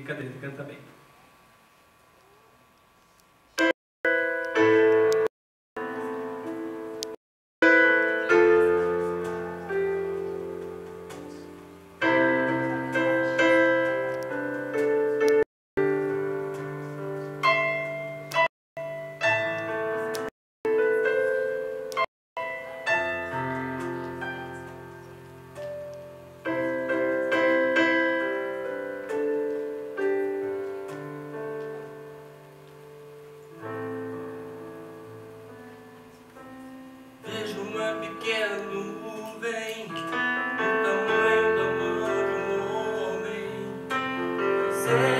Brincadeira, ele canta bem. uma pequena nuvem do tamanho do amor de um homem. Mas é